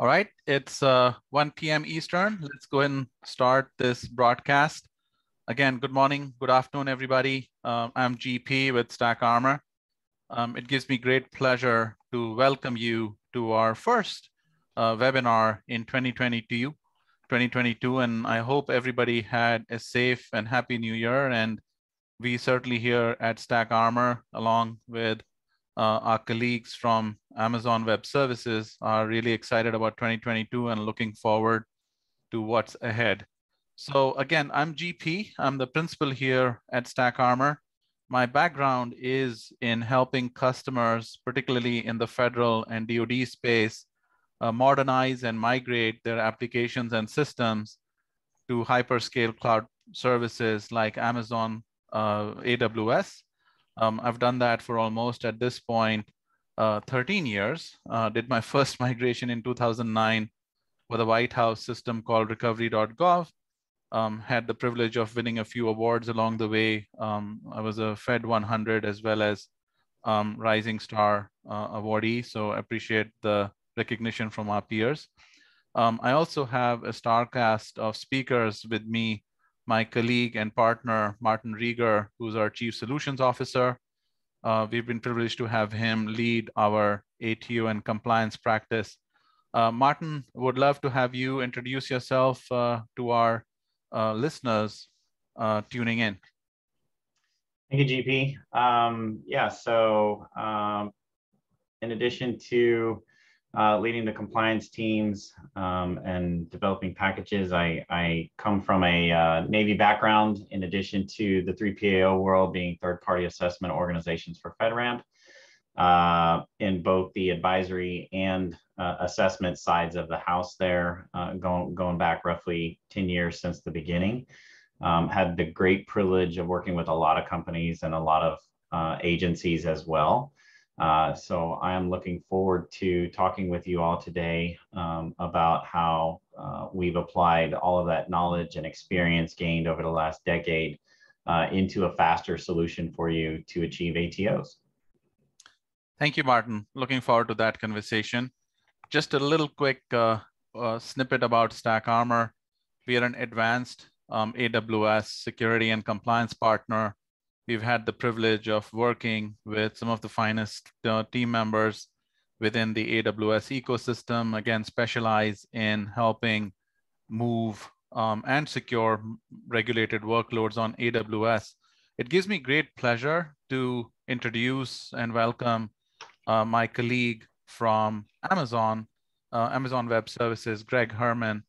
All right, it's uh, 1 p.m. Eastern. Let's go and start this broadcast. Again, good morning, good afternoon, everybody. Um, I'm GP with Stack Armor. Um, it gives me great pleasure to welcome you to our first uh, webinar in 2022, 2022, and I hope everybody had a safe and happy new year. And we certainly here at Stack Armor, along with uh, our colleagues from Amazon Web Services are really excited about 2022 and looking forward to what's ahead. So again, I'm GP. I'm the principal here at Stack Armor. My background is in helping customers, particularly in the federal and DoD space, uh, modernize and migrate their applications and systems to hyperscale cloud services like Amazon uh, AWS um, I've done that for almost at this point uh, 13 years. Uh, did my first migration in 2009 with a White House system called recovery.gov. Um, had the privilege of winning a few awards along the way. Um, I was a Fed 100 as well as um, Rising Star uh, awardee. So I appreciate the recognition from our peers. Um, I also have a star cast of speakers with me my colleague and partner, Martin Rieger, who's our Chief Solutions Officer. Uh, we've been privileged to have him lead our ATO and compliance practice. Uh, Martin, would love to have you introduce yourself uh, to our uh, listeners uh, tuning in. Thank you, GP. Um, yeah, so um, in addition to uh, leading the compliance teams um, and developing packages. I, I come from a uh, Navy background in addition to the 3PAO world being third-party assessment organizations for FedRAMP uh, in both the advisory and uh, assessment sides of the house there, uh, going, going back roughly 10 years since the beginning. Um, had the great privilege of working with a lot of companies and a lot of uh, agencies as well. Uh, so I am looking forward to talking with you all today um, about how uh, we've applied all of that knowledge and experience gained over the last decade uh, into a faster solution for you to achieve ATOs. Thank you, Martin. Looking forward to that conversation. Just a little quick uh, uh, snippet about Stack Armor. We are an advanced um, AWS security and compliance partner we've had the privilege of working with some of the finest uh, team members within the AWS ecosystem, again, specialize in helping move um, and secure regulated workloads on AWS. It gives me great pleasure to introduce and welcome uh, my colleague from Amazon, uh, Amazon Web Services, Greg Herrmann.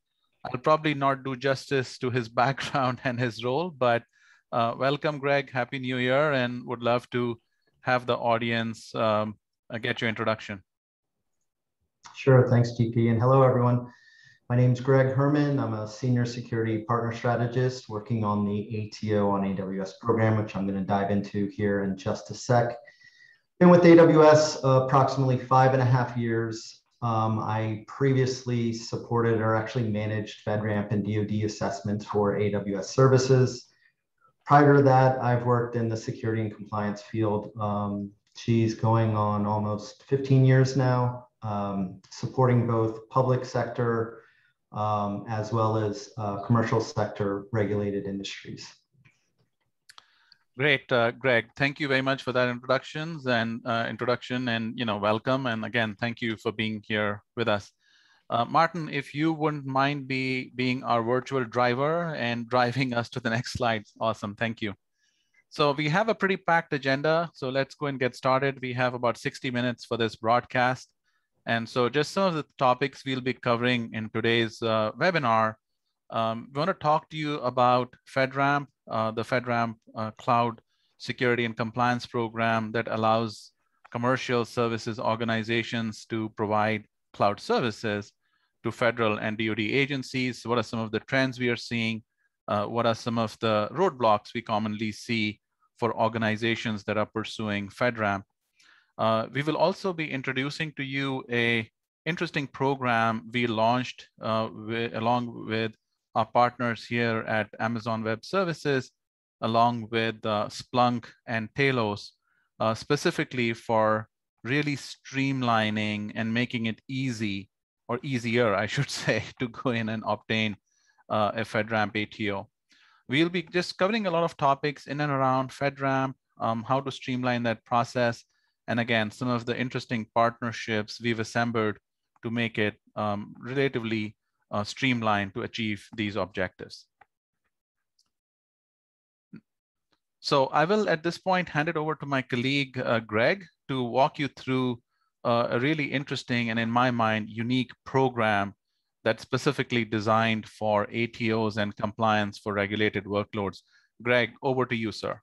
I'll probably not do justice to his background and his role, but uh, welcome, Greg. Happy New Year, and would love to have the audience um, uh, get your introduction. Sure. Thanks, GP. And hello, everyone. My name is Greg Herrmann. I'm a senior security partner strategist working on the ATO on AWS program, which I'm going to dive into here in just a sec. Been with AWS approximately five and a half years. Um, I previously supported or actually managed FedRAMP and DoD assessments for AWS services. Prior to that, I've worked in the security and compliance field. Um, she's going on almost 15 years now, um, supporting both public sector um, as well as uh, commercial sector regulated industries. Great, uh, Greg. Thank you very much for that introductions and uh, introduction, and you know, welcome. And again, thank you for being here with us. Uh, Martin, if you wouldn't mind be, being our virtual driver and driving us to the next slide. Awesome, thank you. So we have a pretty packed agenda. So let's go and get started. We have about 60 minutes for this broadcast. And so just some of the topics we'll be covering in today's uh, webinar. Um, we want to talk to you about FedRAMP, uh, the FedRAMP uh, Cloud Security and Compliance Program that allows commercial services organizations to provide cloud services to federal and DoD agencies? What are some of the trends we are seeing? Uh, what are some of the roadblocks we commonly see for organizations that are pursuing FedRAMP? Uh, we will also be introducing to you a interesting program we launched uh, with, along with our partners here at Amazon Web Services, along with uh, Splunk and Telos, uh, specifically for really streamlining and making it easy or easier, I should say, to go in and obtain uh, a FedRAMP ATO. We'll be just covering a lot of topics in and around FedRAMP, um, how to streamline that process, and again, some of the interesting partnerships we've assembled to make it um, relatively uh, streamlined to achieve these objectives. So I will, at this point, hand it over to my colleague, uh, Greg, to walk you through uh, a really interesting and, in my mind, unique program that's specifically designed for ATOs and compliance for regulated workloads. Greg, over to you, sir.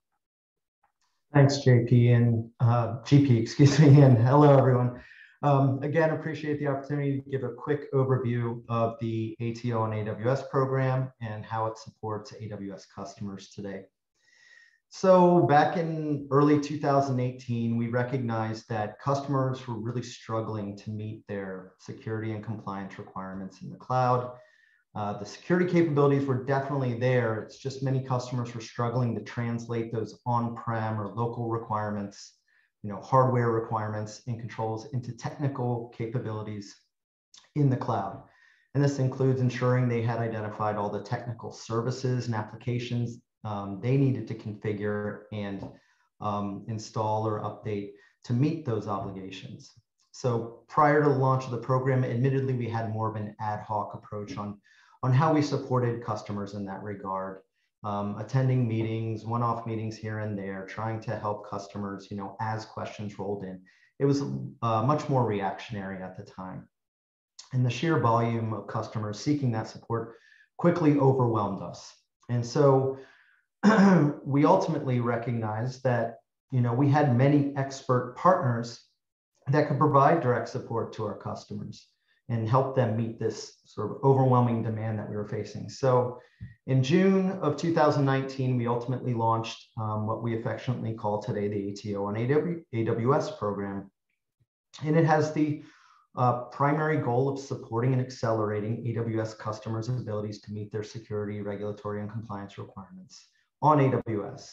Thanks, JP and uh, GP, excuse me, and hello, everyone. Um, again, appreciate the opportunity to give a quick overview of the ATO on AWS program and how it supports AWS customers today. So back in early 2018, we recognized that customers were really struggling to meet their security and compliance requirements in the cloud. Uh, the security capabilities were definitely there. It's just many customers were struggling to translate those on-prem or local requirements, you know, hardware requirements and controls into technical capabilities in the cloud. And this includes ensuring they had identified all the technical services and applications um, they needed to configure and um, install or update to meet those obligations. So prior to the launch of the program, admittedly, we had more of an ad hoc approach on on how we supported customers in that regard. Um, attending meetings, one-off meetings here and there, trying to help customers, you know, as questions rolled in. It was uh, much more reactionary at the time. And the sheer volume of customers seeking that support quickly overwhelmed us. And so we ultimately recognized that, you know, we had many expert partners that could provide direct support to our customers and help them meet this sort of overwhelming demand that we were facing. So in June of 2019, we ultimately launched um, what we affectionately call today the ATO on AWS program. And it has the uh, primary goal of supporting and accelerating AWS customers' abilities to meet their security, regulatory, and compliance requirements on AWS.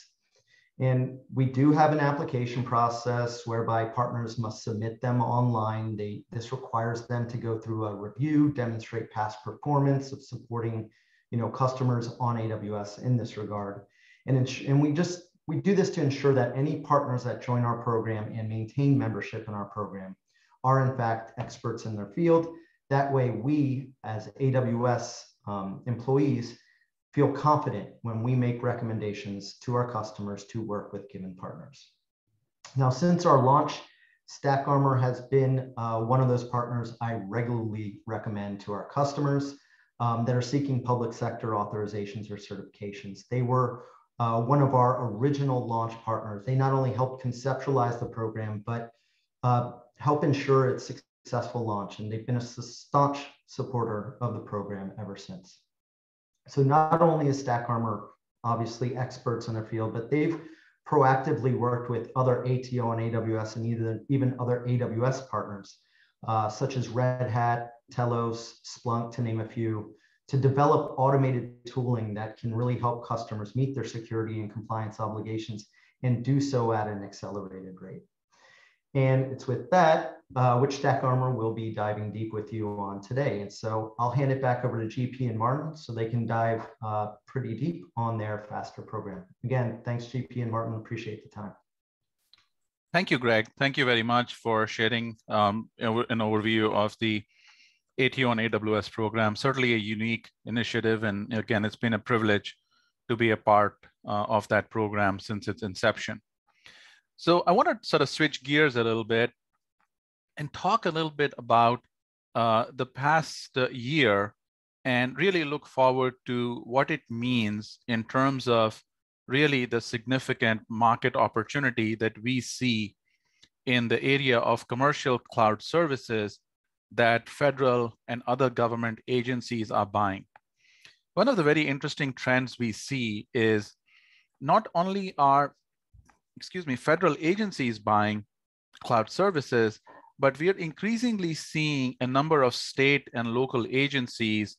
And we do have an application process whereby partners must submit them online. They, this requires them to go through a review, demonstrate past performance of supporting you know, customers on AWS in this regard. And, and we just, we do this to ensure that any partners that join our program and maintain membership in our program are in fact experts in their field. That way we as AWS um, employees feel confident when we make recommendations to our customers to work with given partners. Now, since our launch, StackArmor has been uh, one of those partners I regularly recommend to our customers um, that are seeking public sector authorizations or certifications. They were uh, one of our original launch partners. They not only helped conceptualize the program, but uh, help ensure its successful launch. And they've been a staunch supporter of the program ever since. So not only is StackArmor obviously experts in their field, but they've proactively worked with other ATO on AWS and even, even other AWS partners, uh, such as Red Hat, Telos, Splunk, to name a few, to develop automated tooling that can really help customers meet their security and compliance obligations and do so at an accelerated rate. And it's with that, uh, which StackArmor will be diving deep with you on today. And so I'll hand it back over to GP and Martin so they can dive uh, pretty deep on their FASTTR program. Again, thanks GP and Martin, appreciate the time. Thank you, Greg. Thank you very much for sharing um, an overview of the ATO on AWS program. Certainly a unique initiative. And again, it's been a privilege to be a part uh, of that program since its inception. So I want to sort of switch gears a little bit and talk a little bit about uh, the past uh, year and really look forward to what it means in terms of really the significant market opportunity that we see in the area of commercial cloud services that federal and other government agencies are buying. One of the very interesting trends we see is not only are excuse me, federal agencies buying cloud services, but we are increasingly seeing a number of state and local agencies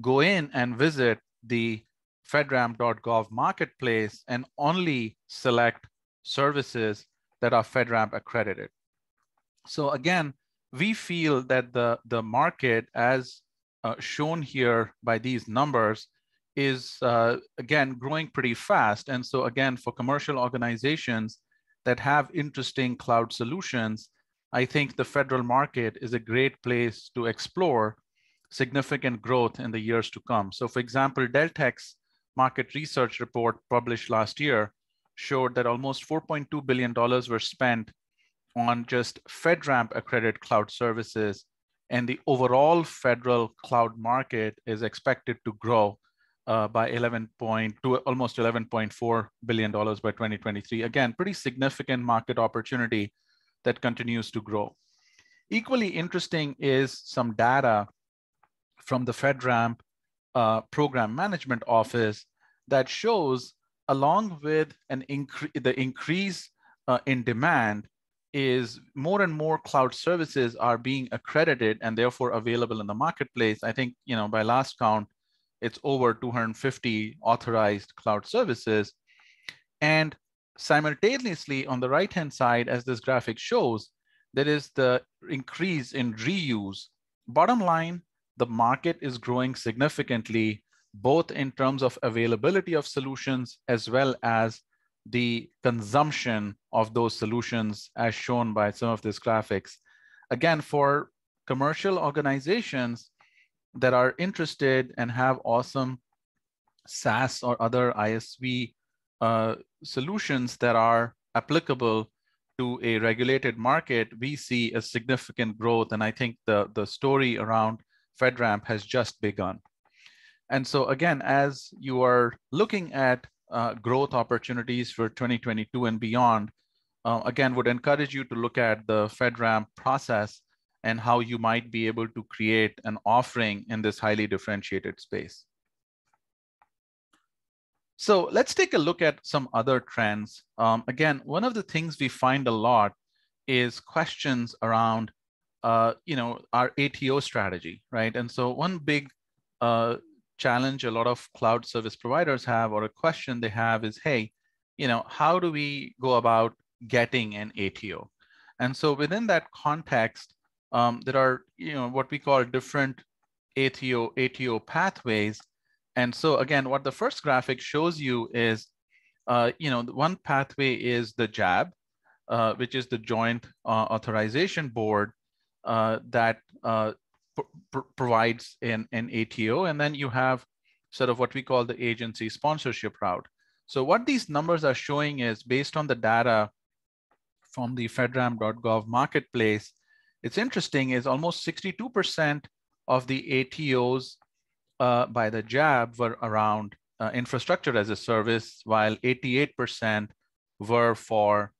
go in and visit the fedramp.gov marketplace and only select services that are FedRAMP accredited. So again, we feel that the, the market as uh, shown here by these numbers is uh, again growing pretty fast. And so again, for commercial organizations that have interesting cloud solutions, I think the federal market is a great place to explore significant growth in the years to come. So for example, Deltek's market research report published last year showed that almost $4.2 billion were spent on just FedRAMP accredited cloud services. And the overall federal cloud market is expected to grow uh, by 11 point to almost 11.4 billion dollars by 2023. Again, pretty significant market opportunity that continues to grow. Equally interesting is some data from the FedRAMP uh, Program Management Office that shows, along with an incre the increase uh, in demand, is more and more cloud services are being accredited and therefore available in the marketplace. I think, you know, by last count, it's over 250 authorized cloud services. And simultaneously, on the right-hand side, as this graphic shows, there is the increase in reuse. Bottom line, the market is growing significantly, both in terms of availability of solutions as well as the consumption of those solutions as shown by some of these graphics. Again, for commercial organizations that are interested and have awesome SaaS or other ISV uh, solutions that are applicable to a regulated market, we see a significant growth. And I think the, the story around FedRAMP has just begun. And so again, as you are looking at uh, growth opportunities for 2022 and beyond, uh, again, would encourage you to look at the FedRAMP process and how you might be able to create an offering in this highly differentiated space. So let's take a look at some other trends. Um, again, one of the things we find a lot is questions around, uh, you know, our ATO strategy, right? And so one big uh, challenge a lot of cloud service providers have or a question they have is, hey, you know, how do we go about getting an ATO? And so within that context, um, there are, you know, what we call different ATO, ATO pathways and so again, what the first graphic shows you is, uh, you know, one pathway is the JAB, uh, which is the Joint uh, Authorization Board uh, that uh, pr provides an, an ATO. And then you have sort of what we call the agency sponsorship route. So what these numbers are showing is based on the data from the fedramp.gov marketplace, it's interesting is almost 62% of the ATOs uh, by the JAB were around uh, infrastructure as a service, while 88% were for,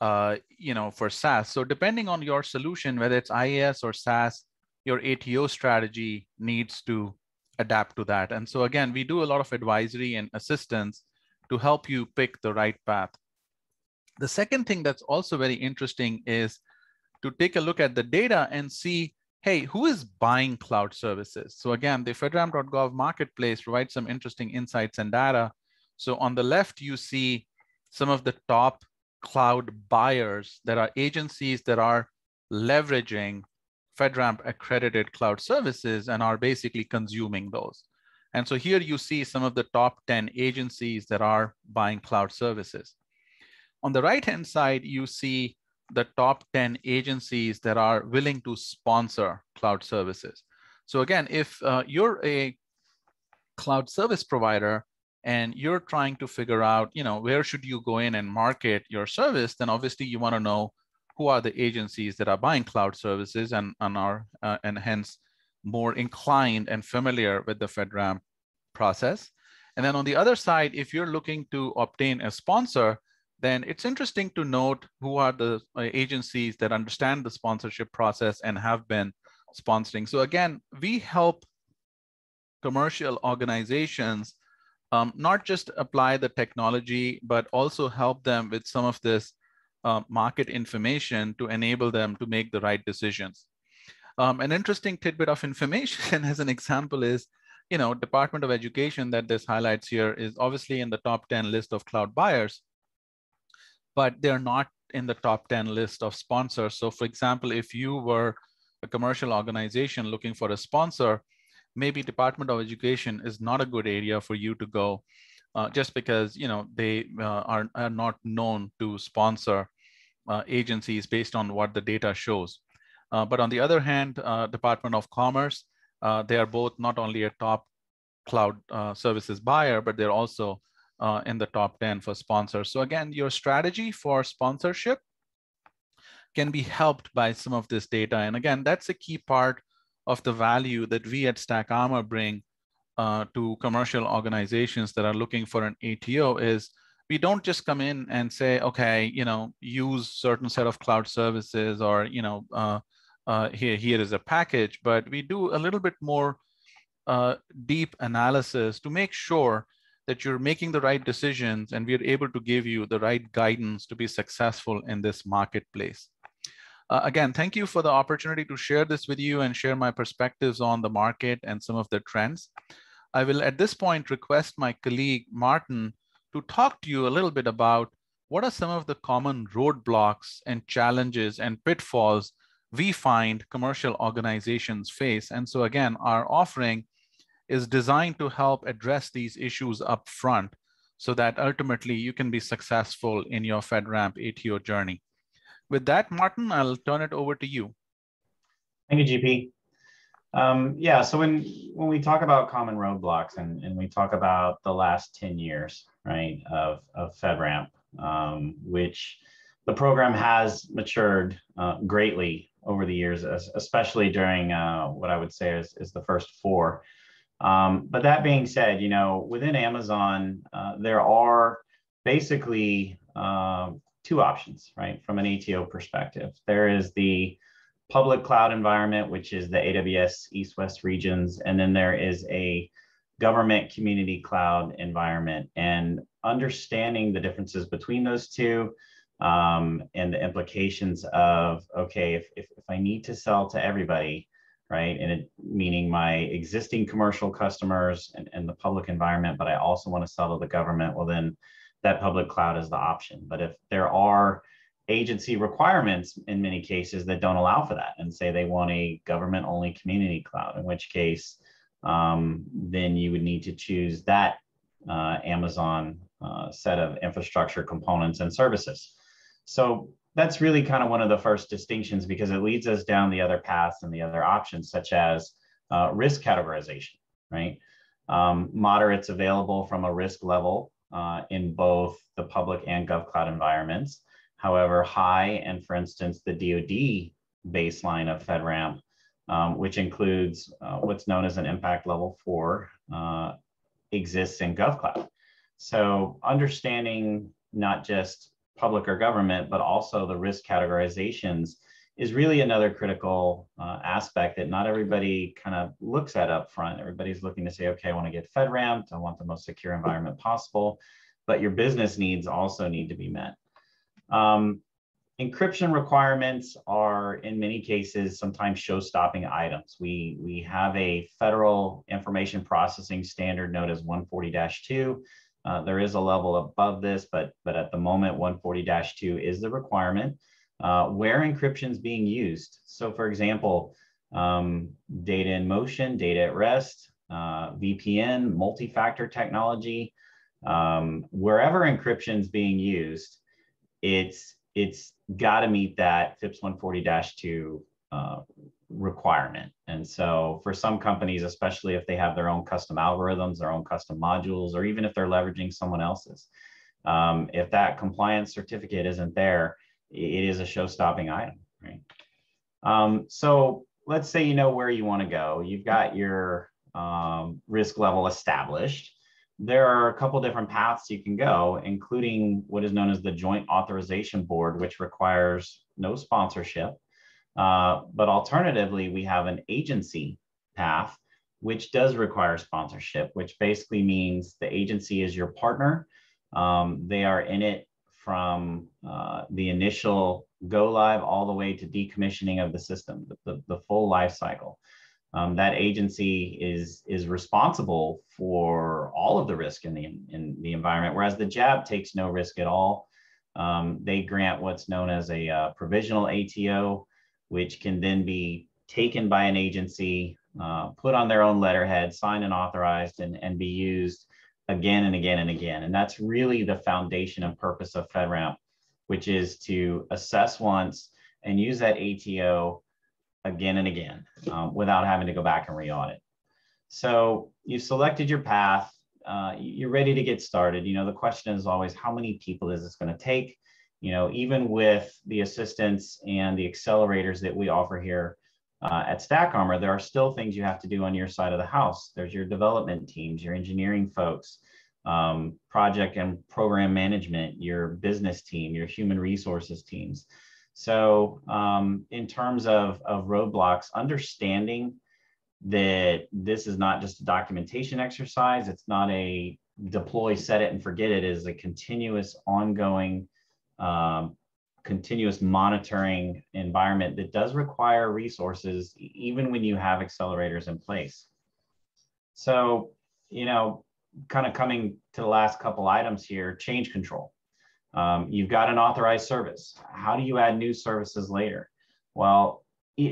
uh, you know, for SaaS. So depending on your solution, whether it's IaaS or SaaS, your ATO strategy needs to adapt to that. And so again, we do a lot of advisory and assistance to help you pick the right path. The second thing that's also very interesting is to take a look at the data and see hey, who is buying cloud services? So again, the fedramp.gov marketplace provides some interesting insights and data. So on the left, you see some of the top cloud buyers that are agencies that are leveraging FedRAMP accredited cloud services and are basically consuming those. And so here you see some of the top 10 agencies that are buying cloud services. On the right-hand side, you see the top 10 agencies that are willing to sponsor cloud services. So again, if uh, you're a cloud service provider and you're trying to figure out, you know, where should you go in and market your service, then obviously you want to know who are the agencies that are buying cloud services and, and are uh, and hence more inclined and familiar with the FedRAMP process. And then on the other side, if you're looking to obtain a sponsor, then it's interesting to note who are the uh, agencies that understand the sponsorship process and have been sponsoring. So again, we help commercial organizations um, not just apply the technology, but also help them with some of this uh, market information to enable them to make the right decisions. Um, an interesting tidbit of information as an example is, you know, Department of Education that this highlights here is obviously in the top 10 list of cloud buyers but they're not in the top 10 list of sponsors. So for example, if you were a commercial organization looking for a sponsor, maybe Department of Education is not a good area for you to go uh, just because you know they uh, are, are not known to sponsor uh, agencies based on what the data shows. Uh, but on the other hand, uh, Department of Commerce, uh, they are both not only a top cloud services buyer, but they're also in the top 10 for sponsors. So again, your strategy for sponsorship can be helped by some of this data. And again, that's a key part of the value that we at Stack Armor bring uh, to commercial organizations that are looking for an ATO is we don't just come in and say, okay, you know, use certain set of cloud services or, you know, uh, uh, here, here is a package, but we do a little bit more uh, deep analysis to make sure that you're making the right decisions and we're able to give you the right guidance to be successful in this marketplace. Uh, again, thank you for the opportunity to share this with you and share my perspectives on the market and some of the trends. I will at this point request my colleague Martin to talk to you a little bit about what are some of the common roadblocks and challenges and pitfalls we find commercial organizations face. And so again, our offering is designed to help address these issues up front so that ultimately you can be successful in your FedRAMP ATO journey. With that, Martin, I'll turn it over to you. Thank you, GP. Um, yeah, so when when we talk about common roadblocks and, and we talk about the last 10 years, right, of, of FedRAMP, um, which the program has matured uh, greatly over the years, especially during uh, what I would say is, is the first four. Um, but that being said, you know, within Amazon, uh, there are basically uh, two options, right, from an ATO perspective. There is the public cloud environment, which is the AWS East West regions. And then there is a government community cloud environment and understanding the differences between those two um, and the implications of, okay, if, if, if, I need to sell to everybody, right, and it, meaning my existing commercial customers and, and the public environment, but I also want to sell to the government, well, then that public cloud is the option. But if there are agency requirements in many cases that don't allow for that and say they want a government only community cloud, in which case um, then you would need to choose that uh, Amazon uh, set of infrastructure components and services. So that's really kind of one of the first distinctions because it leads us down the other paths and the other options, such as uh, risk categorization, right? Um, moderates available from a risk level uh, in both the public and GovCloud environments. However, high and for instance, the DoD baseline of FedRAMP, um, which includes uh, what's known as an impact level four, uh, exists in GovCloud. So understanding not just public or government, but also the risk categorizations is really another critical uh, aspect that not everybody kind of looks at up front. Everybody's looking to say, okay, I want to get FedRAMP, I want the most secure environment possible, but your business needs also need to be met. Um, encryption requirements are in many cases sometimes show-stopping items. We, we have a federal information processing standard known as 140-2. Uh, there is a level above this, but, but at the moment 140-2 is the requirement. Uh, where encryption is being used. So for example, um, data in motion, data at rest, uh, VPN, multi-factor technology, um, wherever encryption is being used, it's it's got to meet that FIPS 140-2 uh, requirement. And so for some companies, especially if they have their own custom algorithms, their own custom modules, or even if they're leveraging someone else's, um, if that compliance certificate isn't there, it is a show-stopping item, right? Um, so let's say you know where you want to go. You've got your um, risk level established there are a couple different paths you can go, including what is known as the Joint Authorization Board, which requires no sponsorship. Uh, but alternatively, we have an agency path, which does require sponsorship, which basically means the agency is your partner. Um, they are in it from uh, the initial go live all the way to decommissioning of the system, the, the, full life cycle um, that agency is is responsible for all of the risk in the in the environment, whereas the JAB takes no risk at all. Um, they grant what's known as a uh, provisional ATO, which can then be taken by an agency, uh, put on their own letterhead, signed and authorized, and, and be used again and again and again. And that's really the foundation and purpose of FedRAMP, which is to assess once and use that ATO again and again um, without having to go back and re-audit. So you've selected your path, uh, you're ready to get started. You know, the question is always, how many people is this going to take? You know, even with the assistance and the accelerators that we offer here uh, at Stack Armor, there are still things you have to do on your side of the house. There's your development teams, your engineering folks, um, project and program management, your business team, your human resources teams. So um, in terms of, of roadblocks, understanding that this is not just a documentation exercise, it's not a deploy, set it and forget it, it is a continuous ongoing, um, continuous monitoring environment that does require resources, even when you have accelerators in place. So, you know, kind of coming to the last couple items here, change control. Um, you've got an authorized service. How do you add new services later? Well,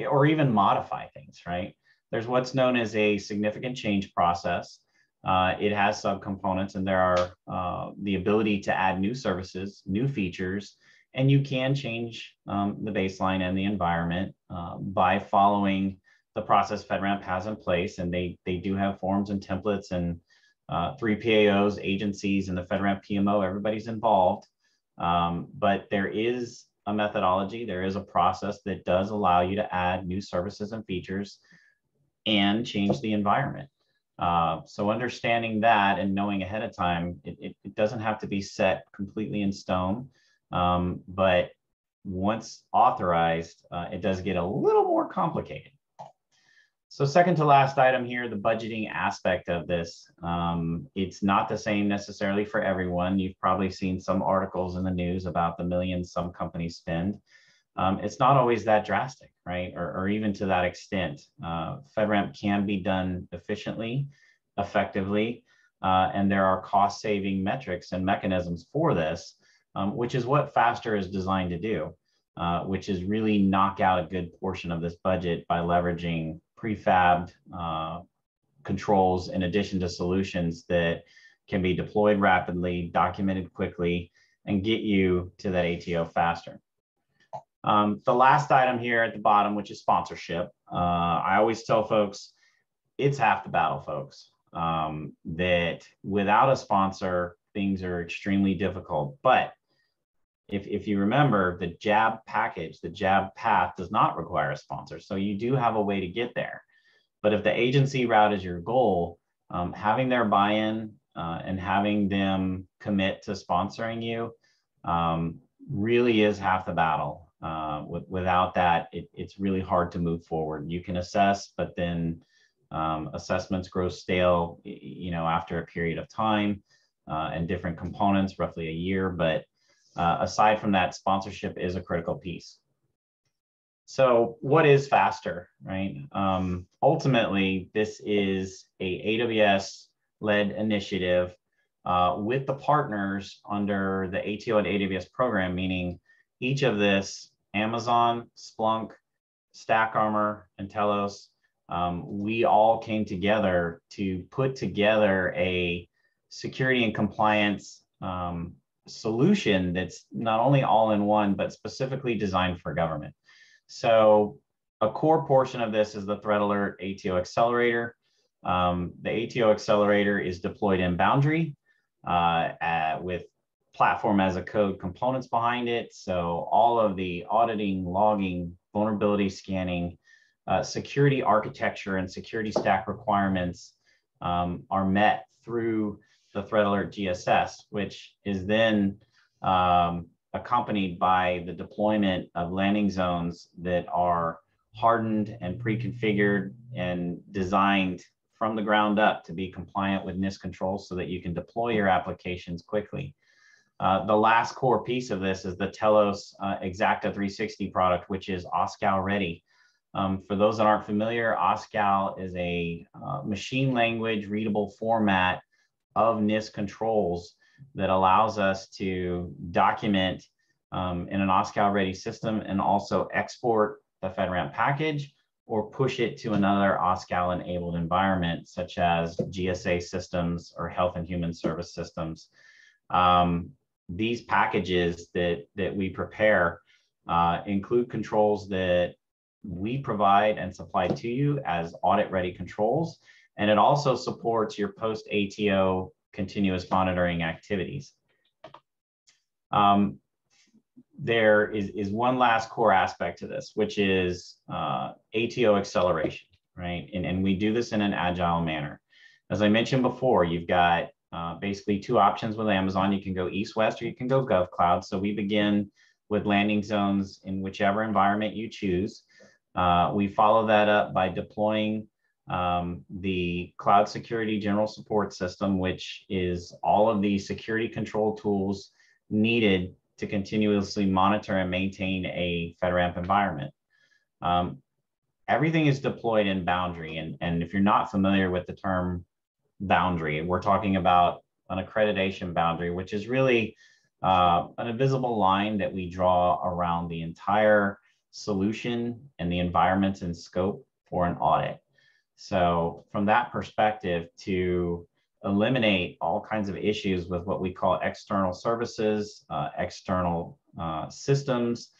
or even modify things, right? There's what's known as a significant change process. Uh, it has subcomponents and there are uh, the ability to add new services, new features, and you can change um, the baseline and the environment uh, by following the process FedRAMP has in place. And they, they do have forms and templates and uh, three PAOs, agencies, and the FedRAMP PMO, everybody's involved. Um, but there is a methodology, there is a process that does allow you to add new services and features and change the environment. Uh, so understanding that and knowing ahead of time, it, it, it doesn't have to be set completely in stone. Um, but once authorized, uh, it does get a little more complicated. So second to last item here, the budgeting aspect of this. Um, it's not the same necessarily for everyone. You've probably seen some articles in the news about the millions some companies spend. Um, it's not always that drastic, right? Or, or even to that extent. Uh, FedRAMP can be done efficiently, effectively, uh, and there are cost saving metrics and mechanisms for this, um, which is what FASTTR is designed to do, uh, which is really knock out a good portion of this budget by leveraging prefabbed uh, controls in addition to solutions that can be deployed rapidly, documented quickly, and get you to that ATO faster. Um, the last item here at the bottom, which is sponsorship. Uh, I always tell folks, it's half the battle, folks. Um, that without a sponsor, things are extremely difficult. But if, if you remember the JAB package, the JAB path does not require a sponsor. So you do have a way to get there. But if the agency route is your goal, um, having their buy-in uh, and having them commit to sponsoring you um, really is half the battle. Uh, with, without that, it, it's really hard to move forward. You can assess, but then um, assessments grow stale, you know, after a period of time uh, and different components, roughly a year. But uh, aside from that, sponsorship is a critical piece. So what is FASTTR, right? Um, ultimately, this is a AWS-led initiative uh, with the partners under the ATO on AWS program, meaning each of this, Amazon, Splunk, Stack Armor, and Telos, um, we all came together to put together a security and compliance um, solution that's not only all in one, but specifically designed for government. So a core portion of this is the threat alert ATO accelerator. Um, the ATO accelerator is deployed in Boundary uh, at, with platform as a code components behind it. So all of the auditing, logging, vulnerability scanning, uh, security architecture and security stack requirements um, are met through the threat alert GSS, which is then um, accompanied by the deployment of landing zones that are hardened and pre-configured and designed from the ground up to be compliant with NIST controls so that you can deploy your applications quickly. Uh, the last core piece of this is the Telos uh, Xacta 360 product, which is OSCAL ready. Um, for those that aren't familiar, OSCAL is a uh, machine language readable format of NIST controls that allows us to document um, in an OSCAL ready system and also export the FedRAMP package or push it to another OSCAL enabled environment, such as GSA systems or health and human service systems. Um, these packages that, that we prepare uh, include controls that we provide and supply to you as audit ready controls. And it also supports your post ATO continuous monitoring activities. Um, there is, is one last core aspect to this, which is uh, ATO acceleration, right? And, and we do this in an agile manner. As I mentioned before, you've got uh, basically two options with Amazon. You can go east-west or you can go GovCloud. So we begin with landing zones in whichever environment you choose. Uh, we follow that up by deploying um, the Cloud Security General Support System, which is all of the security control tools needed to continuously monitor and maintain a FedRAMP environment. Um, everything is deployed in boundary. And, and if you're not familiar with the term boundary, we're talking about an accreditation boundary, which is really uh, an invisible line that we draw around the entire solution and the environments and scope for an audit. So from that perspective to eliminate all kinds of issues with what we call external services, uh, external uh, systems.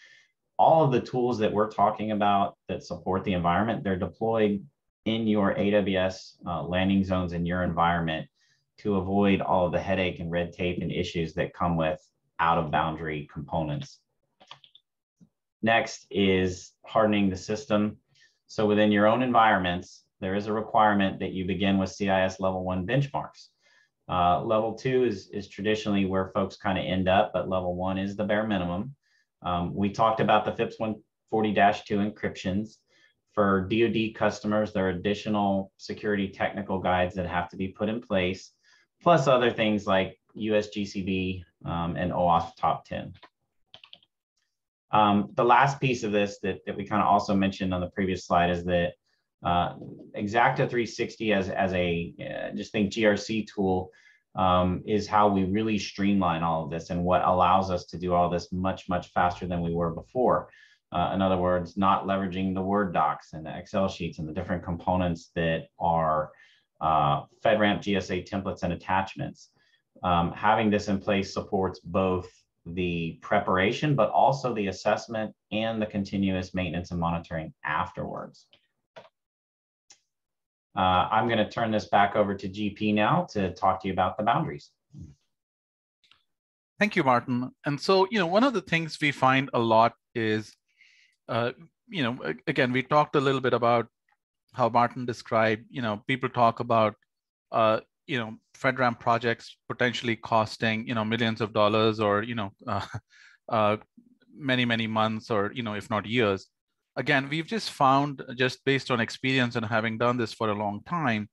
All of the tools that we're talking about that support the environment, they're deployed in your AWS uh, landing zones in your environment to avoid all of the headache and red tape and issues that come with out of boundary components. Next is hardening the system. So within your own environments, there is a requirement that you begin with CIS level one benchmarks. Uh, level two is, is traditionally where folks kind of end up, but level one is the bare minimum. Um, we talked about the FIPS 140-2 encryptions. For DoD customers, there are additional security technical guides that have to be put in place, plus other things like USGCB um, and OWASP Top 10. Um, the last piece of this that, that we kind of also mentioned on the previous slide is that uh, Xacta 360 as, as a, uh, just think GRC tool um, is how we really streamline all of this and what allows us to do all this much, much faster than we were before. Uh, in other words, not leveraging the Word docs and the Excel sheets and the different components that are uh, FedRAMP GSA templates and attachments. Um, having this in place supports both the preparation, but also the assessment and the continuous maintenance and monitoring afterwards. Uh, I'm going to turn this back over to GP now to talk to you about the boundaries. Thank you, Martin. And so, you know, one of the things we find a lot is, uh, you know, again, we talked a little bit about how Martin described, you know, people talk about, uh, you know, FedRAMP projects potentially costing, you know, millions of dollars or, you know, uh, uh, many, many months or, you know, if not years again, we've just found just based on experience and having done this for a long time,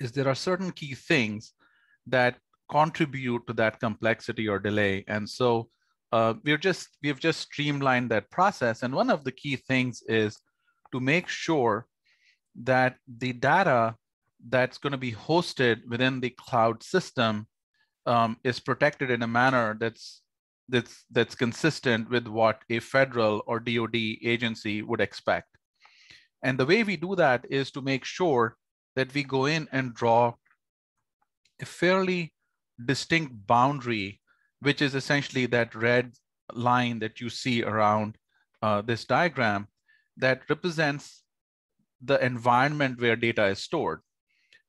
is there are certain key things that contribute to that complexity or delay. And so uh, we're just, we've just streamlined that process. And one of the key things is to make sure that the data that's going to be hosted within the cloud system um, is protected in a manner that's that's that's consistent with what a federal or DoD agency would expect. And the way we do that is to make sure that we go in and draw a fairly distinct boundary, which is essentially that red line that you see around uh, this diagram that represents the environment where data is stored.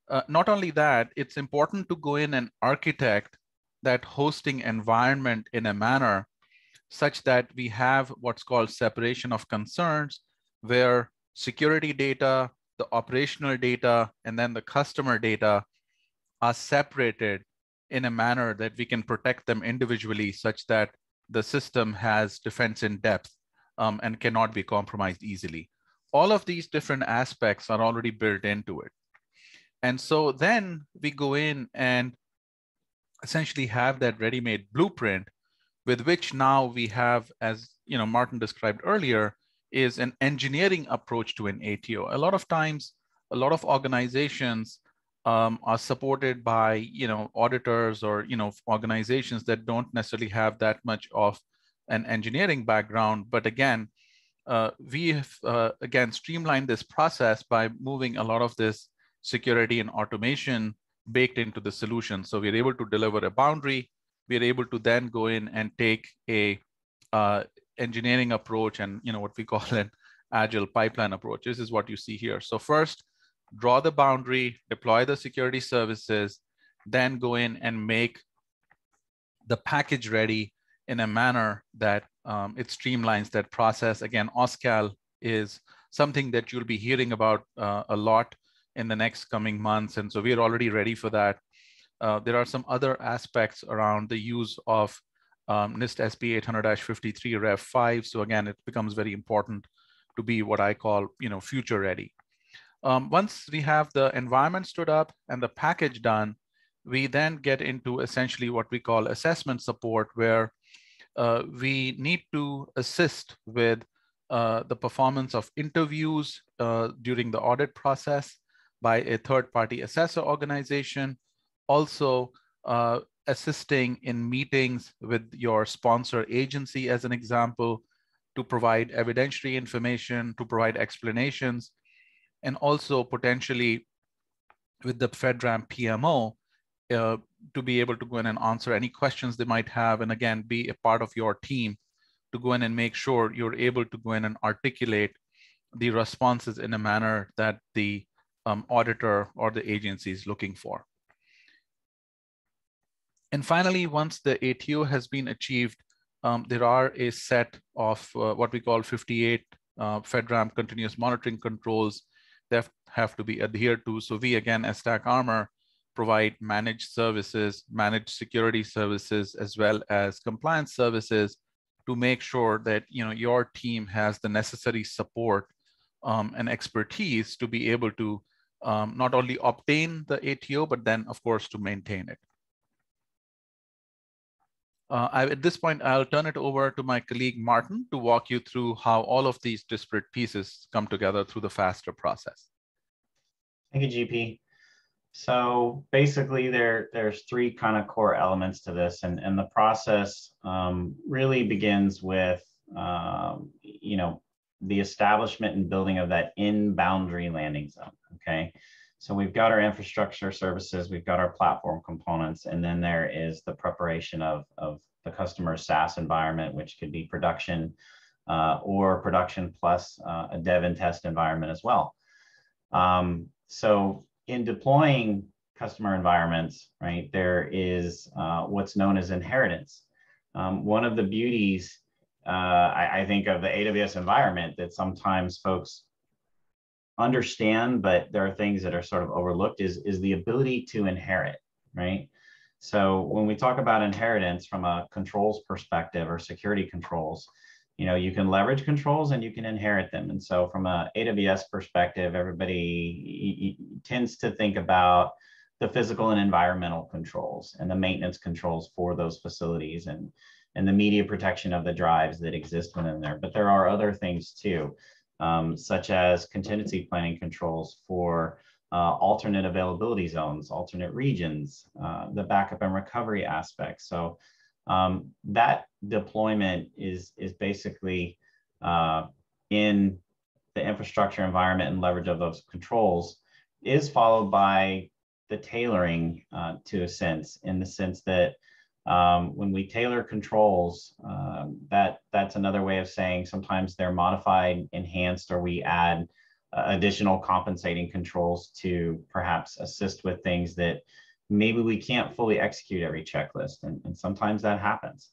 Uh, not only that, it's important to go in and architect that hosting environment in a manner such that we have what's called separation of concerns, where security data, the operational data, and then the customer data are separated in a manner that we can protect them individually such that the system has defense in depth um, and cannot be compromised easily. All of these different aspects are already built into it. And so then we go in and essentially have that ready-made blueprint with which now we have, as you know, Martin described earlier, is an engineering approach to an ATO. A lot of times, a lot of organizations um, are supported by, you know, auditors or, you know, organizations that don't necessarily have that much of an engineering background. But again, uh, we have, uh, again, streamlined this process by moving a lot of this security and automation baked into the solution. So we're able to deliver a boundary. We're able to then go in and take a uh, engineering approach and you know what we call an agile pipeline approach. This is what you see here. So first, draw the boundary, deploy the security services, then go in and make the package ready in a manner that um, it streamlines that process. Again, OSCAL is something that you'll be hearing about uh, a lot in the next coming months. And so we're already ready for that. Uh, there are some other aspects around the use of um, NIST SP 800-53 Rev 5. So again, it becomes very important to be what I call, you know, future ready. Um, once we have the environment stood up and the package done, we then get into essentially what we call assessment support, where uh, we need to assist with uh, the performance of interviews uh, during the audit process by a third-party assessor organization. Also, uh, assisting in meetings with your sponsor agency, as an example, to provide evidentiary information, to provide explanations, and also potentially with the FedRAMP PMO uh, to be able to go in and answer any questions they might have, and again, be a part of your team to go in and make sure you're able to go in and articulate the responses in a manner that the um, auditor or the agency is looking for. And finally, once the ATO has been achieved, um, there are a set of uh, what we call 58 uh, FedRAMP continuous monitoring controls that have to be adhered to. So we, again, as StackArmor, provide managed services, managed security services, as well as compliance services to make sure that you know your team has the necessary support um, and expertise to be able to um, not only obtain the ATO, but then of course to maintain it. Uh, I, at this point, I'll turn it over to my colleague Martin to walk you through how all of these disparate pieces come together through the FASTTR process. Thank you, GP. So basically, there there's three kind of core elements to this, and and the process um, really begins with um, you know the establishment and building of that in boundary landing zone. Okay, so we've got our infrastructure services, we've got our platform components, and then there is the preparation of, of the customer SaaS environment, which could be production uh, or production plus uh, a dev and test environment as well. Um, so in deploying customer environments, right, there is uh, what's known as inheritance. Um, one of the beauties, uh, I, I think, of the AWS environment that sometimes folks understand, but there are things that are sort of overlooked is, is the ability to inherit, right? So when we talk about inheritance from a controls perspective or security controls, you know, you can leverage controls and you can inherit them. And so from a AWS perspective, everybody tends to think about the physical and environmental controls and the maintenance controls for those facilities and, and the media protection of the drives that exist within there. But there are other things too um, such as contingency planning controls for uh, alternate availability zones, alternate regions, uh, the backup and recovery aspects. So um, that deployment is, is basically uh, in the infrastructure environment and leverage of those controls is followed by the tailoring uh, to a sense, in the sense that um, when we tailor controls, um, that that's another way of saying sometimes they're modified, enhanced, or we add uh, additional compensating controls to perhaps assist with things that maybe we can't fully execute every checklist, and, and sometimes that happens.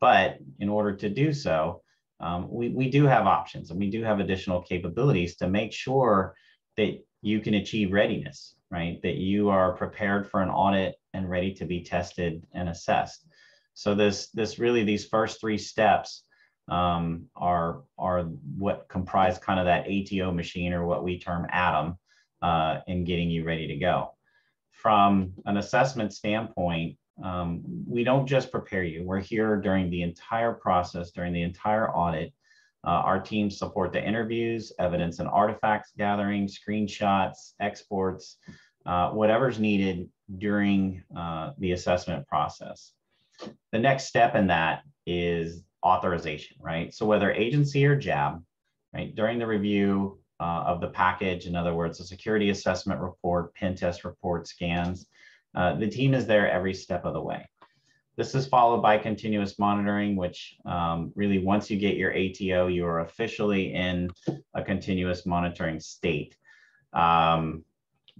But in order to do so, um, we, we do have options and we do have additional capabilities to make sure that you can achieve readiness, right? That you are prepared for an audit and ready to be tested and assessed. So this, this really, these first three steps um, are, are what comprise kind of that ATO machine or what we term ATOM uh, in getting you ready to go. From an assessment standpoint, um, we don't just prepare you. We're here during the entire process, during the entire audit. Uh, our teams support the interviews, evidence and artifacts gathering, screenshots, exports, uh, whatever's needed during uh, the assessment process. The next step in that is authorization, right? So whether agency or JAB, right? During the review uh, of the package, in other words, a security assessment report, pen test report, scans, uh, the team is there every step of the way. This is followed by continuous monitoring, which um, really once you get your ATO, you are officially in a continuous monitoring state. Um,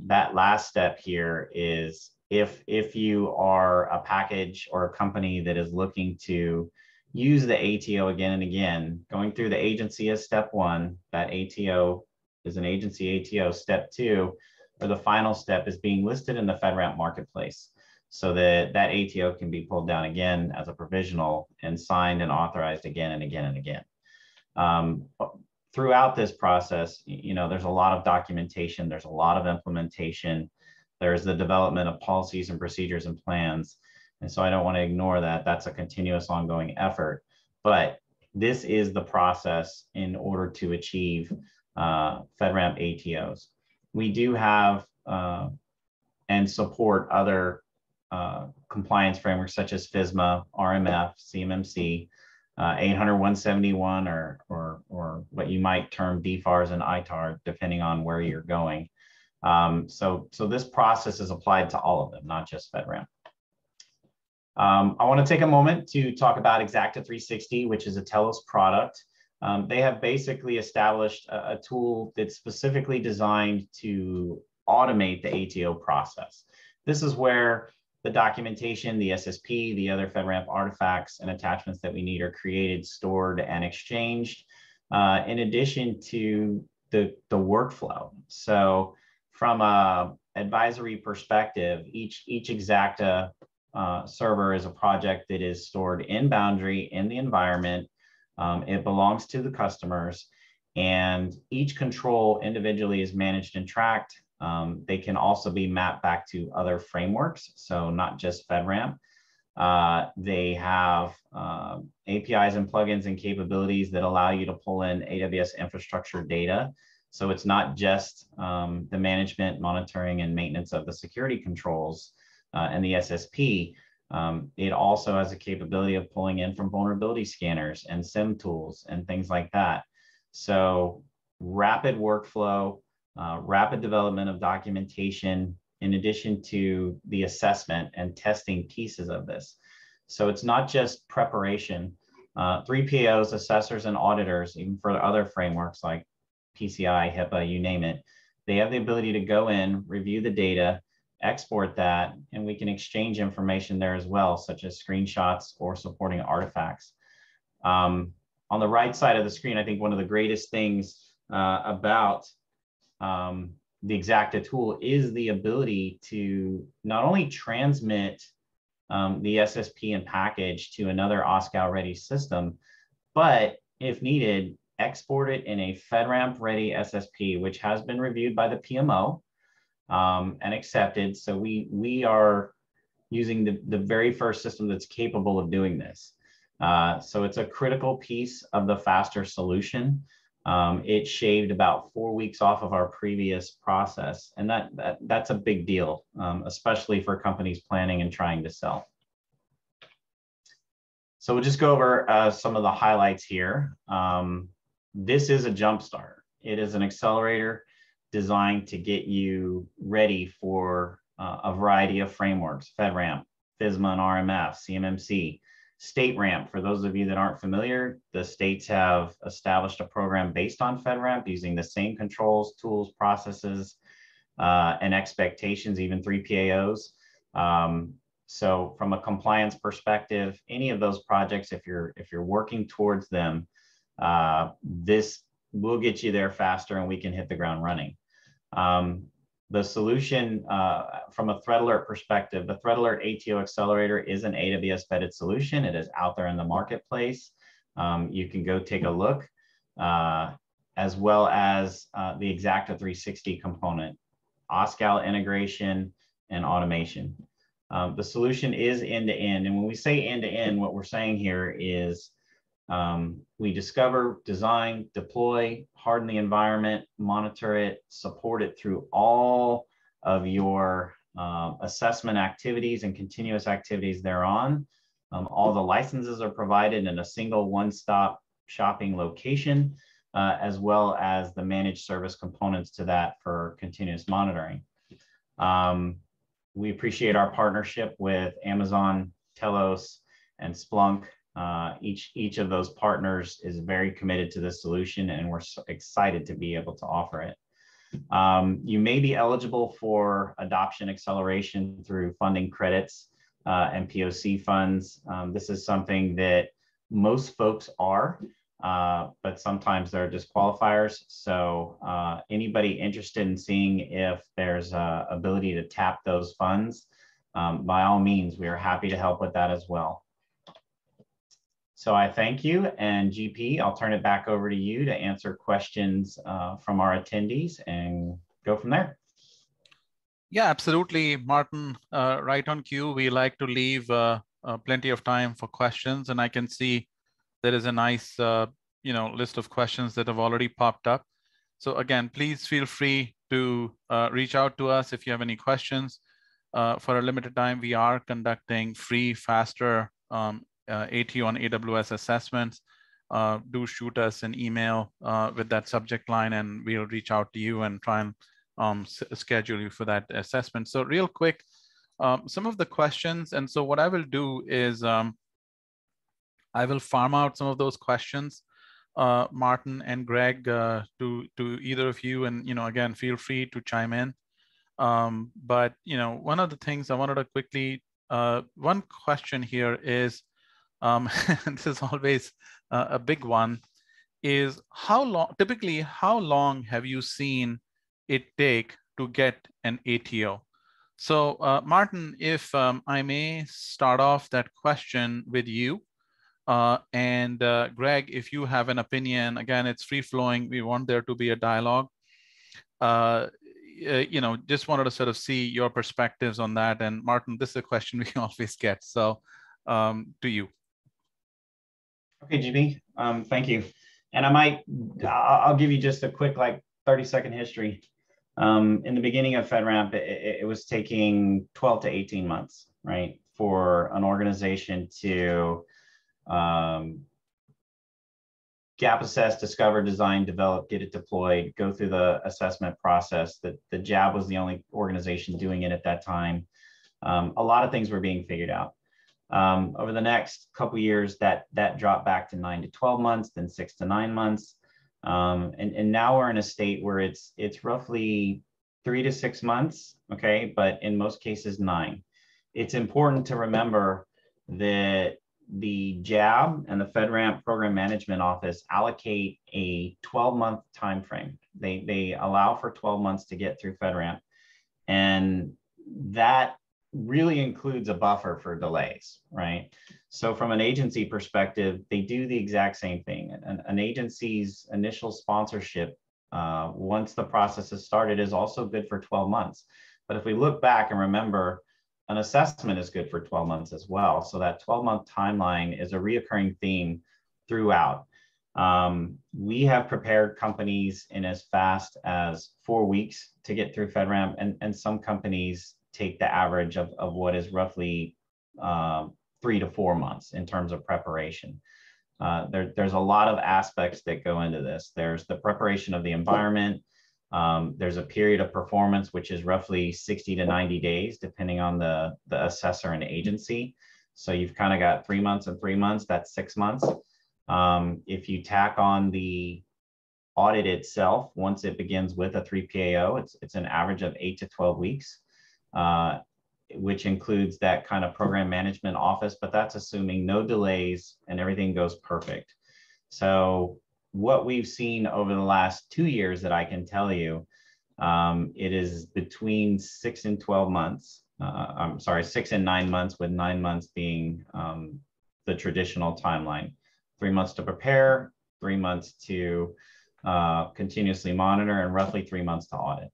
that last step here is if, if you are a package or a company that is looking to use the ATO again and again, going through the agency is step one, that ATO is an agency ATO. Step two, or the final step is being listed in the FedRAMP marketplace so that that ATO can be pulled down again as a provisional and signed and authorized again and again and again. Um, throughout this process, you know, there's a lot of documentation, there's a lot of implementation, there's the development of policies and procedures and plans. And so I don't want to ignore that. That's a continuous ongoing effort. But this is the process in order to achieve uh, FedRAMP ATOs. We do have uh, and support other uh, compliance frameworks such as FISMA, RMF, CMMC, uh, 800 171, or, or, or what you might term DFARS and ITAR, depending on where you're going. Um, so, so this process is applied to all of them, not just FedRAMP. Um, I want to take a moment to talk about Xacta 360, which is a Telos product. Um, they have basically established a, a, tool that's specifically designed to automate the ATO process. This is where the documentation, the SSP, the other FedRAMP artifacts and attachments that we need are created, stored, and exchanged, uh, in addition to the, the workflow. So from a advisory perspective, each, each Xacta uh, server is a project that is stored in Boundary in the environment. Um, it belongs to the customers and each control individually is managed and tracked um, they can also be mapped back to other frameworks, so not just FedRAMP. Uh, they have uh, APIs and plugins and capabilities that allow you to pull in AWS infrastructure data. So it's not just um, the management, monitoring, and maintenance of the security controls uh, and the SSP. Um, it also has a capability of pulling in from vulnerability scanners and SIEM tools and things like that. So rapid workflow, uh, rapid development of documentation in addition to the assessment and testing pieces of this. So it's not just preparation. Uh, 3PAOs, assessors, and auditors, even for other frameworks like PCI, HIPAA, you name it, they have the ability to go in, review the data, export that, and we can exchange information there as well, such as screenshots or supporting artifacts. Um, on the right side of the screen, I think one of the greatest things uh, about um, the Xacta tool is the ability to not only transmit um, the SSP and package to another OSCAL ready system, but if needed, export it in a FedRAMP ready SSP, which has been reviewed by the PMO um, and accepted. So we, we are using the, the very first system that's capable of doing this. Uh, so it's a critical piece of the FASTTR solution. Um, it shaved about four weeks off of our previous process. And that, that that's a big deal, um, especially for companies planning and trying to sell. So we'll just go over uh, some of the highlights here. Um, this is a jumpstart. It is an accelerator designed to get you ready for uh, a variety of frameworks, FedRAMP, FISMA and RMF, CMMC, StateRAMP, for those of you that aren't familiar, the states have established a program based on FedRAMP using the same controls, tools, processes, uh, and expectations, even three PAOs. Um, so from a compliance perspective, any of those projects, if you're if you're working towards them, uh, this will get you there faster and we can hit the ground running. Um, the solution uh, from a threat alert perspective, the threat alert ATO accelerator is an AWS vetted solution. It is out there in the marketplace. Um, you can go take a look, uh, as well as uh, the Xacta 360 component, OSCAL integration and automation. Um, the solution is end to end. And when we say end to end, what we're saying here is um, we discover, design, deploy, harden the environment, monitor it, support it through all of your um, assessment activities and continuous activities thereon. Um, all the licenses are provided in a single one-stop shopping location. uh, as well as the managed service components to that for continuous monitoring. Um, we appreciate our partnership with Amazon, Telos, and Splunk. Uh, each, each of those partners is very committed to this solution and we're so excited to be able to offer it. Um, you may be eligible for adoption acceleration through funding credits uh, and POC funds. Um, this is something that most folks are, uh, but sometimes there are disqualifiers. So uh, anybody interested in seeing if there's a ability to tap those funds, um, by all means, we are happy to help with that as well. So I thank you and GP, I'll turn it back over to you to answer questions uh, from our attendees and go from there. Yeah, absolutely, Martin. Uh, right on cue. We like to leave uh, uh, plenty of time for questions, and I can see there is a nice, uh, you know, list of questions that have already popped up. So again, please feel free to uh, reach out to us if you have any questions. For a limited time, we are conducting free, FASTTR um, AT on AWS assessments. do shoot us an email with that subject line, and we'll reach out to you and try and um, schedule you for that assessment. So real quick, um, some of the questions. And so what I will do is um, I will farm out some of those questions, uh, Martin and Greg, uh, to, to either of you. And, you know, again, feel free to chime in. Um, but, you know, one of the things I wanted to quickly, uh, one question here is, um, this is always uh, a big one, is how long, typically, how long have you seen it take to get an ATO? So uh, Martin, if um, I may start off that question with you. Uh, and uh, Greg, if you have an opinion, again, it's free flowing. We want there to be a dialogue. Uh, you know, just wanted to sort of see your perspectives on that. And Martin, this is a question we always get. So um, to you. Okay, GP, um, thank you. And I might, I'll give you just a quick like 30 second history. Um, in the beginning of FedRAMP, it, it, was taking 12 to 18 months, right, for an organization to um, gap assess, discover, design, develop, get it deployed, go through the assessment process. The, the JAB was the only organization doing it at that time. Um, a lot of things were being figured out. Um, over the next couple years, that that dropped back to nine to 12 months, then six to nine months. Um, and, and now we're in a state where it's it's roughly three to six months, okay, but in most cases nine. It's important to remember that the JAB and the FedRAMP Program Management Office allocate a 12-month time frame. They, they allow for 12 months to get through FedRAMP. And that really includes a buffer for delays, right? So from an agency perspective, they do the exact same thing. An, an agency's initial sponsorship, uh, once the process is started, is also good for 12 months. But if we look back and remember, an assessment is good for 12 months as well. So that 12 month timeline is a reoccurring theme throughout. Um, we have prepared companies in as fast as four weeks to get through FedRAMP, and, and some companies take the average of, of what is roughly uh, three to four months in terms of preparation. Uh, there, there's a lot of aspects that go into this. There's the preparation of the environment. Um, there's a period of performance, which is roughly 60 to 90 days, depending on the, the assessor and agency. So you've kind of got three months and three months, that's six months. Um, if you tack on the audit itself, once it begins with a 3PAO, it's, it's an average of eight to 12 weeks. Uh, which includes that kind of program management office, but that's assuming no delays and everything goes perfect. So what we've seen over the last two years that I can tell you, um, it is between six and 12 months. Uh, I'm sorry, six and nine months, with nine months being um, the traditional timeline. Three months to prepare, three months to uh, continuously monitor, and roughly three months to audit.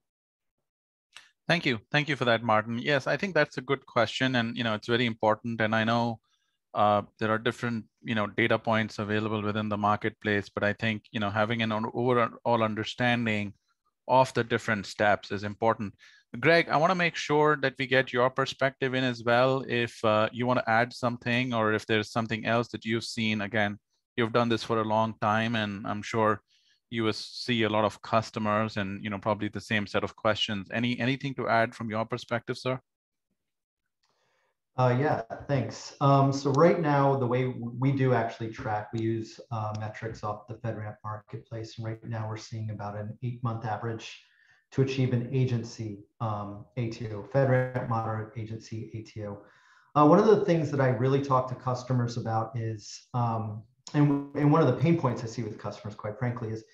Thank you. Thank you for that, Martin. Yes, I think that's a good question. And, you know, it's very important. And I know uh, there are different, you know, data points available within the marketplace, but I think, you know, having an overall understanding of the different steps is important. Greg, I want to make sure that we get your perspective in as well. If uh, you want to add something or if there's something else that you've seen, again, you've done this for a long time and I'm sure you will see a lot of customers and you know probably the same set of questions. Any anything to add from your perspective, sir? Uh, yeah, thanks. Um, so right now, the way we do actually track, we use uh, metrics off the FedRAMP marketplace. And right now we're seeing about an eight month average to achieve an agency um, ATO, FedRAMP moderate agency ATO. Uh, one of the things that I really talk to customers about is, um, and, and one of the pain points I see with customers, quite frankly, is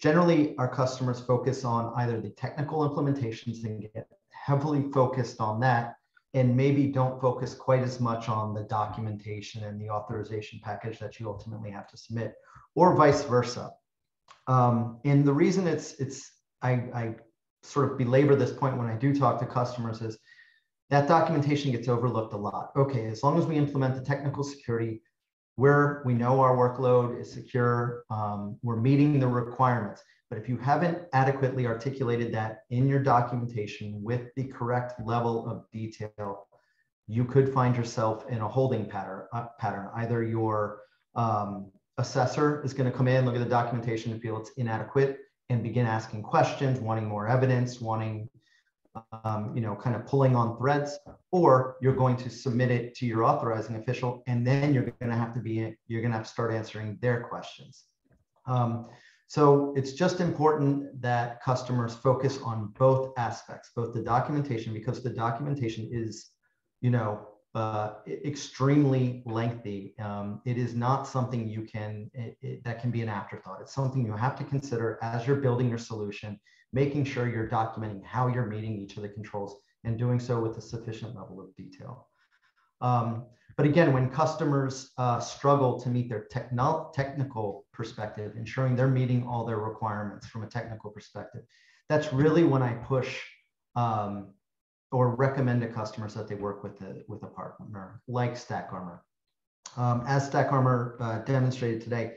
generally our customers focus on either the technical implementations and get heavily focused on that and maybe don't focus quite as much on the documentation and the authorization package that you ultimately have to submit, or vice versa. Um, and the reason it's it's I, I sort of belabor this point when I do talk to customers is that documentation gets overlooked a lot. Okay, as long as we implement the technical security, where we know our workload is secure, um, we're meeting the requirements. But if you haven't adequately articulated that in your documentation with the correct level of detail, you could find yourself in a holding pattern. Uh, pattern. Either your um, assessor is going to come in, look at the documentation, and feel it's inadequate, and begin asking questions, wanting more evidence, wanting, um, you know, kind of pulling on threads, or you're going to submit it to your authorizing official, and then you're going to have to be, you're going to have to start answering their questions. Um, so it's just important that customers focus on both aspects, both the documentation, because the documentation is, you know, uh, extremely lengthy. Um, it is not something you can, it, it, that can be an afterthought. It's something you have to consider as you're building your solution, making sure you're documenting how you're meeting each of the controls and doing so with a sufficient level of detail. Um, but again, when customers uh, struggle to meet their techno- technical perspective, ensuring they're meeting all their requirements from a technical perspective, that's really when I push um, or recommend to customers that they work with a, with a partner like StackArmor. Um, as StackArmor uh, demonstrated today,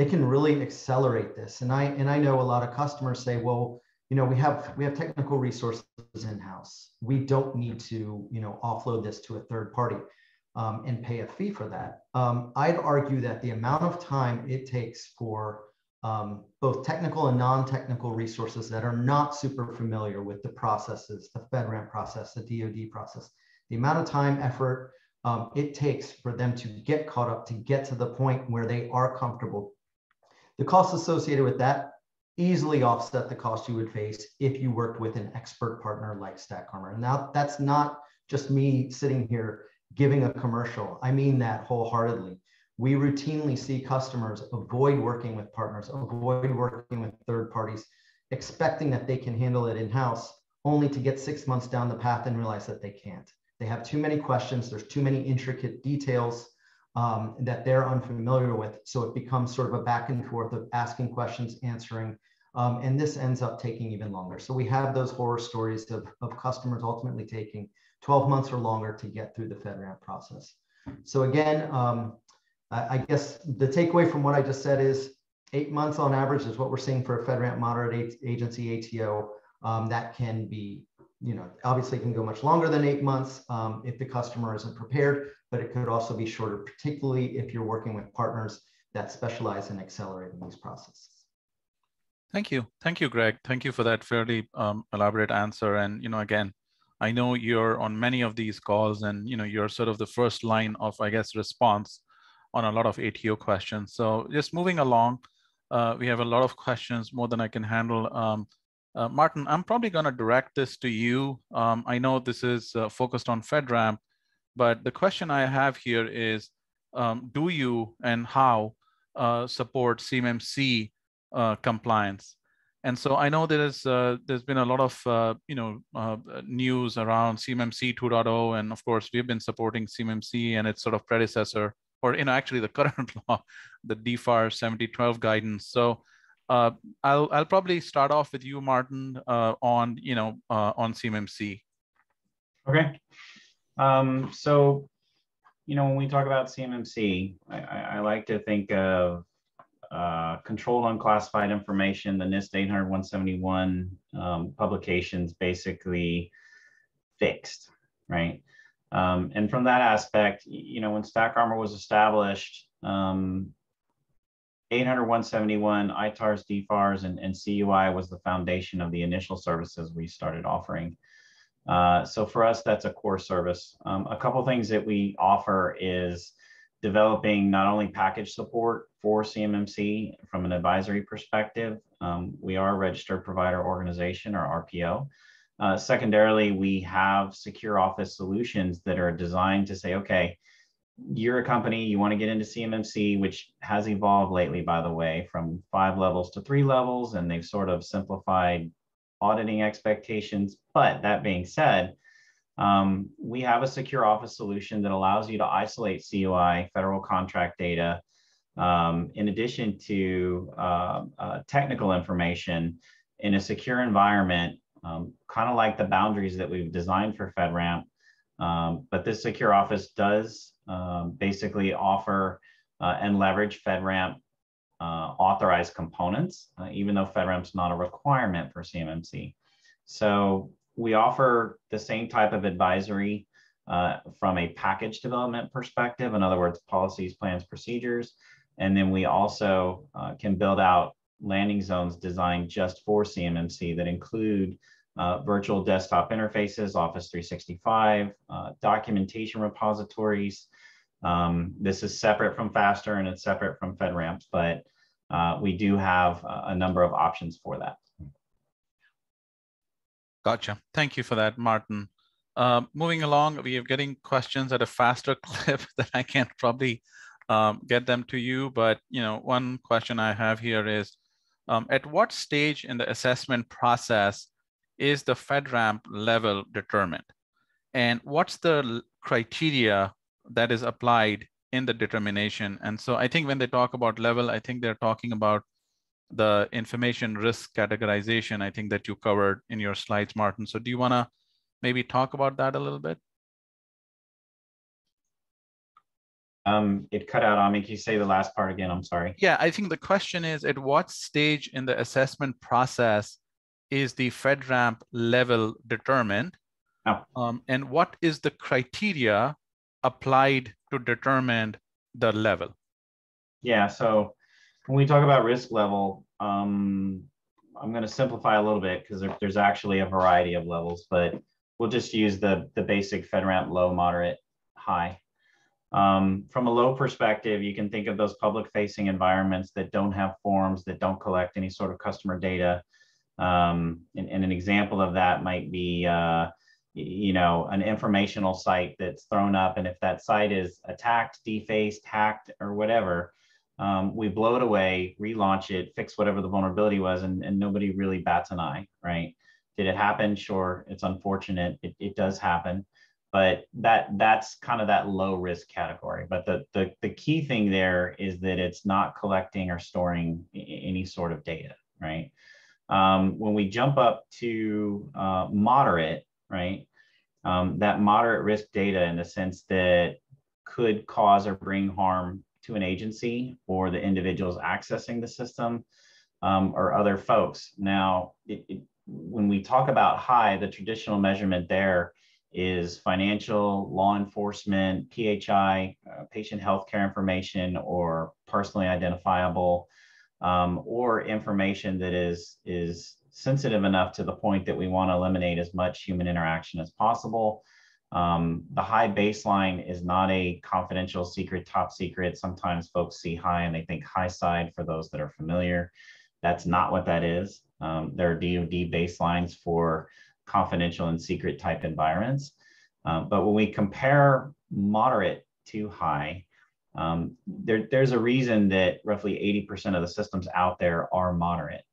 they can really accelerate this. And I and I know a lot of customers say, well, you know, we have we have technical resources in house. We don't need to, you know, offload this to a third party um, and pay a fee for that. Um, I'd argue that the amount of time it takes for um, both technical and non-technical resources that are not super familiar with the processes, the FedRAMP process, the DoD process, the amount of time, effort um, it takes for them to get caught up, to get to the point where they are comfortable. The costs associated with that easily offset the cost you would face if you worked with an expert partner like StackArmor. And now that's not just me sitting here giving a commercial. I mean that wholeheartedly. We routinely see customers avoid working with partners, avoid working with third parties, expecting that they can handle it in house, only to get six months down the path and realize that they can't. They have too many questions, there's too many intricate details um, that they're unfamiliar with. So it becomes sort of a back and forth of asking questions, answering, um, and this ends up taking even longer. So we have those horror stories of, of customers ultimately taking 12 months or longer to get through the FedRAMP process. So again, um, I, guess the takeaway from what I just said is eight months on average is what we're seeing for a FedRAMP moderate agency ATO. Um, that can be, you know, obviously it can go much longer than eight months um, if the customer isn't prepared, but it could also be shorter, particularly if you're working with partners that specialize in accelerating these processes. Thank you. Thank you, Greg. Thank you for that fairly um, elaborate answer. And, you know, again, I know you're on many of these calls and you know you're sort of the first line of I guess response on a lot of ATO questions. So just moving along, uh, we have a lot of questions more than I can handle. Um, uh, Martin, I'm probably going to direct this to you. Um, I know this is uh, focused on FedRAMP, but the question I have here is, um, do you and how uh, support CMMC uh, compliance? And so I know there's uh, there's been a lot of uh, you know news around CMMC 2.0, and of course we've been supporting CMMC and its sort of predecessor, or you know actually the current law, the DFAR 7012 guidance. So uh, I'll I'll probably start off with you, Martin, uh, on you know uh, on CMMC. Okay. Um, so you know when we talk about CMMC, I, I like to think of uh, controlled unclassified information, the NIST 800 um, publications basically fixed, right? Um, and from that aspect, you know, when StackArmor was established, um, 800, 171, ITARs, DFARS, and, and CUI was the foundation of the initial services we started offering. Uh, so for us, that's a core service. Um, a couple things that we offer is developing not only package support for CMMC from an advisory perspective. Um, we are a registered provider organization or RPO. Uh, secondarily, we have secure office solutions that are designed to say, okay, you're a company, you want to get into CMMC, which has evolved lately, by the way, from five levels to three levels, and they've sort of simplified auditing expectations. But that being said, um, we have a secure office solution that allows you to isolate CUI, federal contract data, um, in addition to uh, uh, technical information in a secure environment, um, kind of like the boundaries that we've designed for FedRAMP. Um, but this secure office does um, basically offer uh, and leverage FedRAMP uh, authorized components, uh, even though FedRAMP's not a requirement for CMMC. So we offer the same type of advisory uh, from a package development perspective, in other words, policies, plans, procedures. And then we also uh, can build out landing zones designed just for CMMC that include uh, virtual desktop interfaces, Office 365, uh, documentation repositories. Um, this is separate from FASTTR and it's separate from FedRAMP, but uh, we do have a, number of options for that. Gotcha. Thank you for that, Martin. Uh, moving along, we are getting questions at a faster clip that I can't probably um, get them to you. But you know, one question I have here is, um, at what stage in the assessment process is the FedRAMP level determined? And what's the criteria that is applied in the determination? And so I think when they talk about level, I think they're talking about the information risk categorization, I think that you covered in your slides, Martin. So do you want to maybe talk about that a little bit? Um, it cut out on me. Can you say the last part again? I'm sorry. Yeah, I think the question is at what stage in the assessment process is the FedRAMP level determined? Oh. Um, and what is the criteria applied to determine the level? Yeah, so when we talk about risk level, um, I'm going to simplify a little bit because there, there's actually a variety of levels, but we'll just use the, the basic FedRAMP low, moderate, high. Um, from a low perspective, you can think of those public facing environments that don't have forms, that don't collect any sort of customer data. Um, and, and, an example of that might be, uh, you know, an informational site that's thrown up. And if that site is attacked, defaced, hacked, or whatever, um, we blow it away, relaunch it, fix whatever the vulnerability was, and, and nobody really bats an eye, right? Did it happen? Sure, it's unfortunate. It, it does happen, but that that's kind of that low risk category. But the, the the key thing there is that it's not collecting or storing any sort of data, right? Um, when we jump up to uh, moderate, right? Um, that moderate risk data in the sense that could cause or bring harm to an agency or the individuals accessing the system um, or other folks. Now, it, it, when we talk about high, the traditional measurement there is financial, law enforcement, PHI, uh, patient healthcare information, or personally identifiable, um, or information that is, is sensitive enough to the point that we want to eliminate as much human interaction as possible. Um, the high baseline is not a confidential secret, top secret. Sometimes folks see high and they think high side for those that are familiar. That's not what that is. Um, there are DoD baselines for confidential and secret type environments. Um, but when we compare moderate to high, um, there, there's a reason that roughly 80% of the systems out there are moderate.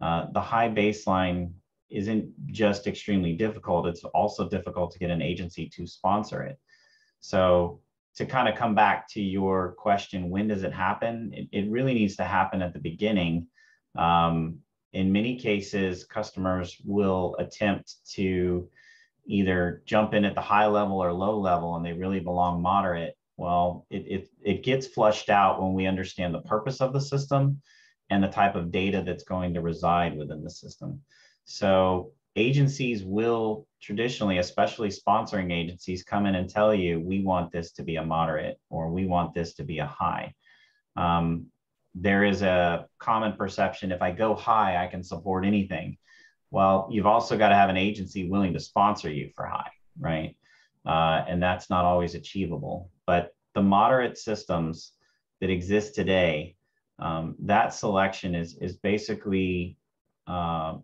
Uh, the high baseline isn't just extremely difficult, it's also difficult to get an agency to sponsor it. So to kind of come back to your question, when does it happen? It, it really needs to happen at the beginning. Um, in many cases, customers will attempt to either jump in at the high level or low level and they really belong moderate. Well, it, it, it gets flushed out when we understand the purpose of the system and the type of data that's going to reside within the system. So agencies will traditionally, especially sponsoring agencies, come in and tell you, we want this to be a moderate or we want this to be a high. Um, there is a common perception if I go high, I can support anything. Well, you've also got to have an agency willing to sponsor you for high, right? Uh, and that's not always achievable. But the moderate systems that exist today, um, that selection is, is basically uh,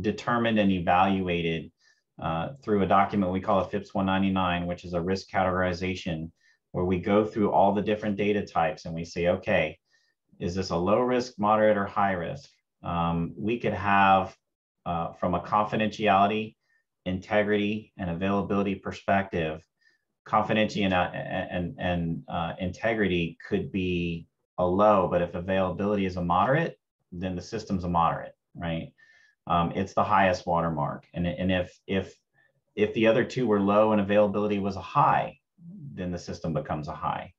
determined and evaluated uh, through a document we call a FIPS 199, which is a risk categorization, where we go through all the different data types and we say, okay, is this a low risk, moderate, or high risk? Um, we could have, uh, from a confidentiality, integrity, and availability perspective, confidentiality and, uh, and, and uh, integrity could be a low, but if availability is a moderate, then the system's a moderate, right? Um, it's the highest watermark. And, and if, if, if the other two were low and availability was a high, then the system becomes a high.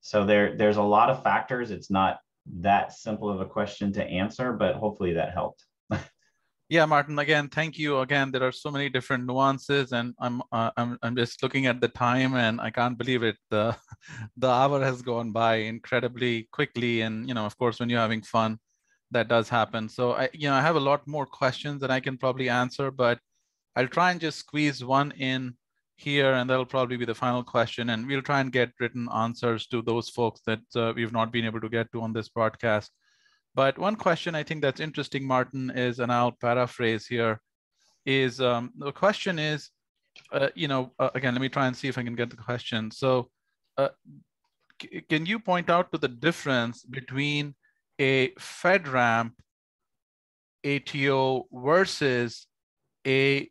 So there, there's a lot of factors. It's not that simple of a question to answer, but hopefully that helped. Yeah, Martin. Again, thank you. Again, there are so many different nuances, and I'm uh, I'm I'm just looking at the time, and I can't believe it. The the hour has gone by incredibly quickly, and you know, of course, when you're having fun, that does happen. So I you know I have a lot more questions that I can probably answer, but I'll try and just squeeze one in here, and that'll probably be the final question. And we'll try and get written answers to those folks that uh, we've not been able to get to on this broadcast. But one question I think that's interesting, Martin, is, and I'll paraphrase here, is um, the question is, uh, you know, uh, again, let me try and see if I can get the question. So uh, can you point out to the difference between a FedRAMP ATO versus a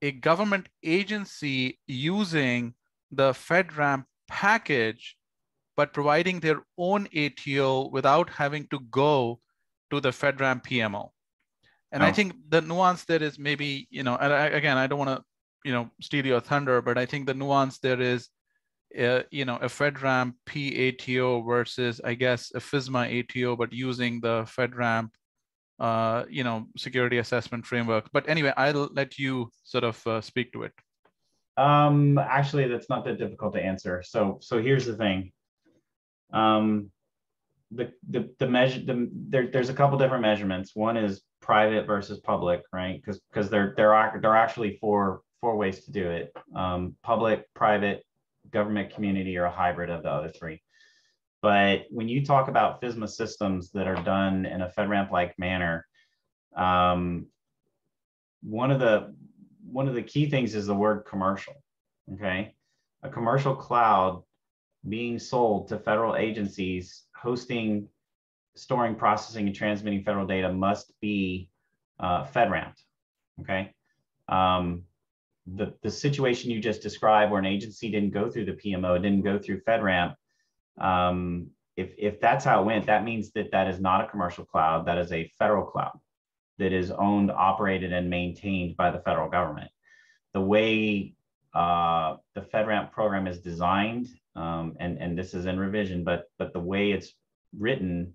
a government agency using the FedRAMP package, but providing their own ATO without having to go to the FedRAMP PMO. And oh. I think the nuance there is maybe, you know, and I, again, I don't want to, you know, steal your thunder, but I think the nuance there is, uh, you know, a FedRAMP PATO versus, I guess, a FISMA ATO, but using the FedRAMP uh, you know, security assessment framework. But anyway, I'll let you sort of uh, speak to it. Um, actually, that's not that difficult to answer. So, so here's the thing. Um, the the the measure the there, there's a couple different measurements. One is private versus public, right? Because because there there are there are actually four four ways to do it. Um, public, private, government, community, or a hybrid of the other three. But when you talk about FISMA systems that are done in a FedRAMP-like manner, um, one of the one of the key things is the word commercial. Okay, a commercial cloud being sold to federal agencies hosting, storing, processing, and transmitting federal data must be uh, FedRAMP. Okay. Um, the, the situation you just described where an agency didn't go through the PMO, didn't go through FedRAMP, um, if, if that's how it went, that means that that is not a commercial cloud. That is a federal cloud that is owned, operated, and maintained by the federal government. The way uh, the FedRAMP program is designed, um, and, and this is in revision, but, but the way it's written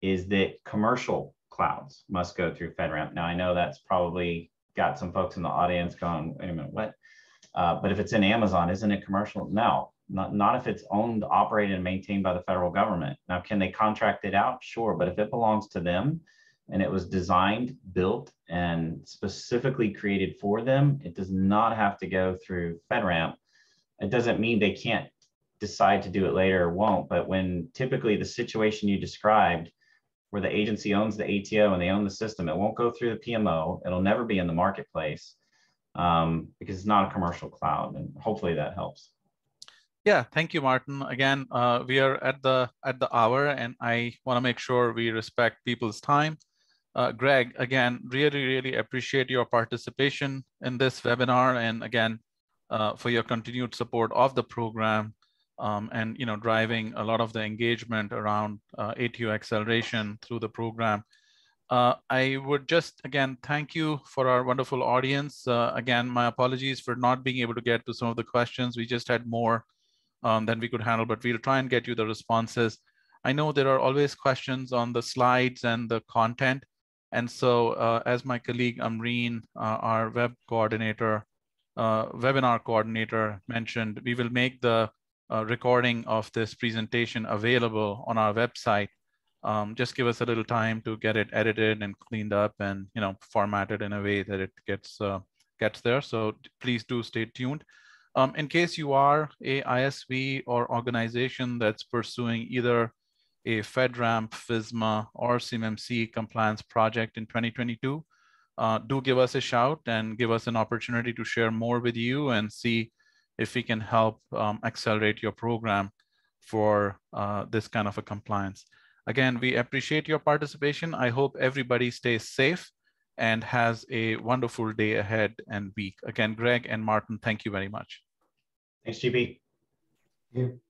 is that commercial clouds must go through FedRAMP. Now, I know that's probably got some folks in the audience going, wait a minute, what? Uh, but if it's in Amazon, isn't it commercial? No, not, not if it's owned, operated, and maintained by the federal government. Now, can they contract it out? Sure. But if it belongs to them and it was designed, built, and specifically created for them, it does not have to go through FedRAMP. It doesn't mean they can't decide to do it later or won't. But when typically the situation you described, where the agency owns the ATO and they own the system, it won't go through the PMO. It'll never be in the marketplace um, because it's not a commercial cloud. And hopefully that helps. Yeah, thank you, Martin. Again, uh, we are at the at the hour, and I want to make sure we respect people's time. Uh, Greg, again, really, really appreciate your participation in this webinar, and again, uh, for your continued support of the program, um, and you know, driving a lot of the engagement around uh, ATO acceleration through the program. Uh, I would just again thank you for our wonderful audience. Uh, again, my apologies for not being able to get to some of the questions. We just had more um, than we could handle, but we'll try and get you the responses. I know there are always questions on the slides and the content. And so uh, as my colleague Amreen, uh, our web coordinator, uh, webinar coordinator mentioned, we will make the uh, recording of this presentation available on our website. um, just give us a little time to get it edited and cleaned up and you know formatted in a way that it gets uh, gets there. So please do stay tuned. Um, in case you are a ISV or organization that's pursuing either a FedRAMP, FISMA, or CMMC compliance project in 2022, uh, do give us a shout and give us an opportunity to share more with you and see if we can help um, accelerate your program for uh, this kind of a compliance. Again, we appreciate your participation. I hope everybody stays safe and has a wonderful day ahead and week. Again, Greg and Martin, thank you very much. Thanks, GP. Thank you.